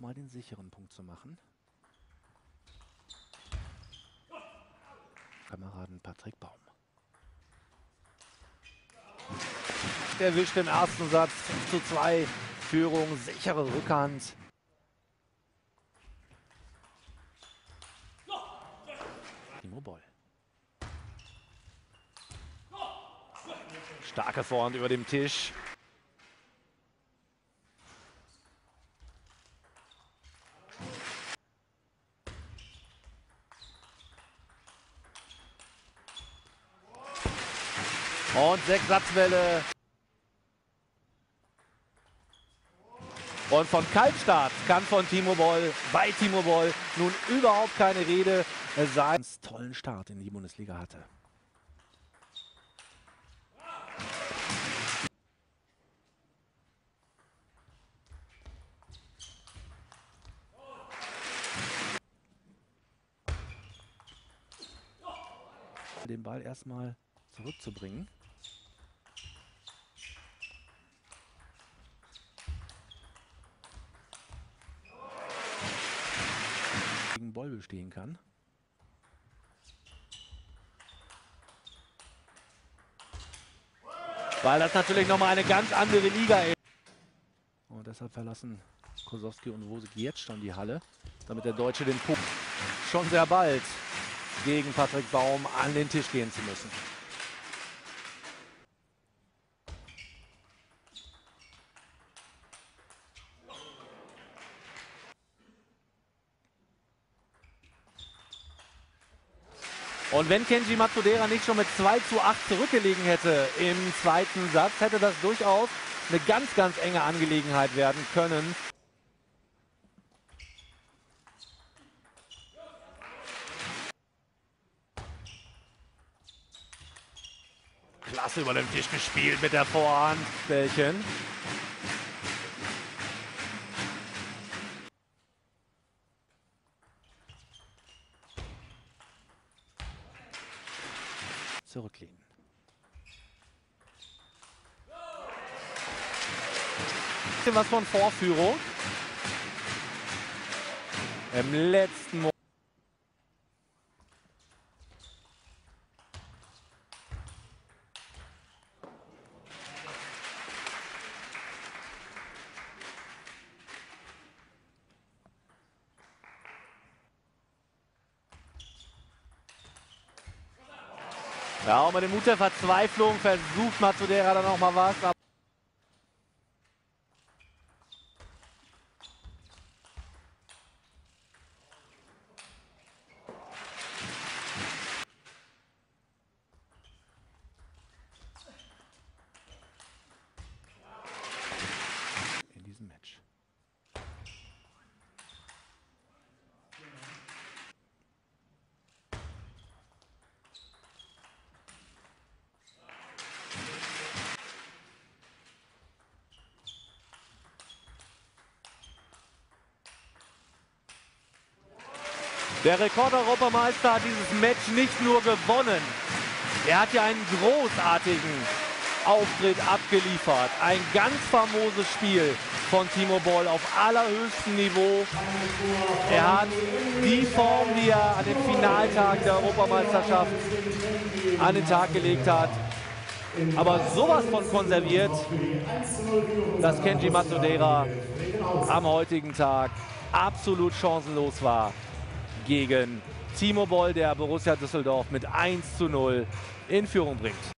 mal den sicheren Punkt zu machen. Kameraden Patrick Baum. Erwischt im ersten Satz 5 zu 2. Führung, sichere Rückhand. Timo Boll. Starke Vorhand über dem Tisch. Und sechs Satzwelle. Und von Kaltstart kann von Timo Boll bei Timo Boll nun überhaupt keine Rede sein. Tollen Start in die Bundesliga hatte. Den Ball erstmal zurückzubringen. gegen Boll bestehen kann. Weil das natürlich nochmal eine ganz andere Liga ist. Und deshalb verlassen Kosowski und Wosek jetzt schon die Halle, damit der Deutsche den Punkt schon sehr bald gegen Patrick Baum an den Tisch gehen zu müssen. Und wenn Kenji Matsudera nicht schon mit 2 zu 8 zurückgelegen hätte im zweiten Satz, hätte das durchaus eine ganz, ganz enge Angelegenheit werden können. Klasse über den Tisch gespielt mit der Vorhand. Bällchen. Zurücklehnen. Bisschen was von Vorführung. Im letzten Moment. Ja, auch mit dem Mut der Verzweiflung versucht Matsudera dann noch mal was. Der Rekordeuropameister hat dieses Match nicht nur gewonnen, er hat ja einen großartigen Auftritt abgeliefert. Ein ganz famoses Spiel von Timo Boll auf allerhöchstem Niveau. Er hat die Form, die er an den Finaltagen der Europameisterschaft an den Tag gelegt hat, aber sowas von konserviert, dass Kenji Matsudera am heutigen Tag absolut chancenlos war gegen Timo Boll, der Borussia Düsseldorf mit 1 zu 0 in Führung bringt.